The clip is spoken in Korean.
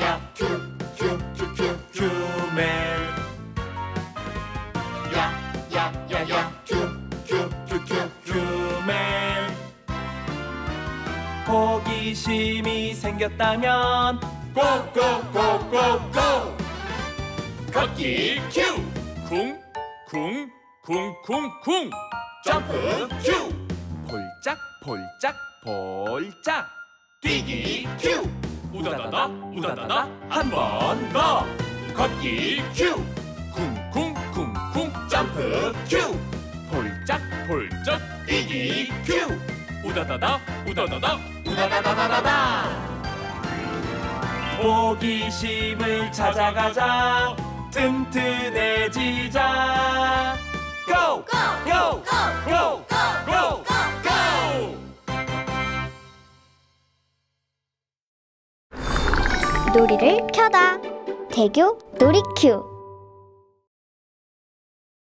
야야 큐큐큐큐큐맨 야야야야. 큐큐큐큐큐맨 호기심이 생겼다면 고고고고고. 걷기 큐쿵쿵쿵쿵쿵. 점프 큐. 폴짝 폴짝 폴짝. 뛰기 큐. 우다다다 우다다다 한 번 더 걷기 큐 쿵쿵 쿵쿵 점프 큐 폴짝 폴짝 뛰기 큐 우다다다 우다다다 우다다다다다다 호기심을 찾아가자 튼튼해지자 고! 고! 고! 고! 고! 놀이를 켜다. 대교 놀이큐.